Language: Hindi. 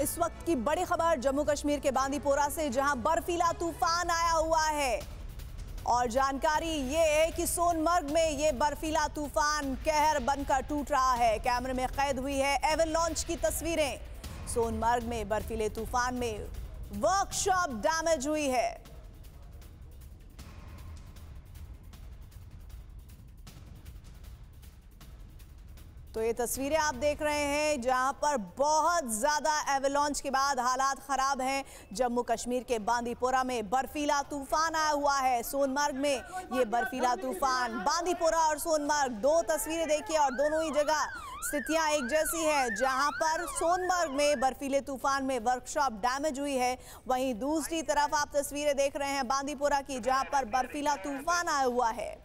इस वक्त की बड़ी खबर जम्मू कश्मीर के बांदीपोरा से, जहाँ बर्फीला तूफ़ान आया हुआ है। और जानकारी ये है कि सोनमर्ग में ये बर्फीला तूफ़ान कहर बनकर टूट रहा है। कैमरे में कैद हुई है एवन लॉन्च की तस्वीरें। सोनमर्ग में बर्फीले तूफ़ान में वर्कशॉप डैमेज हुई है। तो ये तस्वीरें आप देख रहे हैं, जहाँ पर बहुत ज़्यादा एवलॉन्च के बाद हालात खराब हैं। जम्मू कश्मीर के बांदीपोरा में बर्फीला तूफ़ान आया हुआ है, सोनमर्ग में। ये बर्फीला तूफ़ान, बांदीपोरा और सोनमर्ग, दो तस्वीरें देखिए और दोनों ही जगह स्थितियाँ एक जैसी हैं, जहाँ पर सोनमर्ग में बर्फीले तूफ़ान में वर्कशॉप डैमेज हुई है। वहीं दूसरी तरफ़ आप तस्वीरें देख रहे हैं बांदीपोरा की, जहाँ पर बर्फीला तूफ़ान आया हुआ है।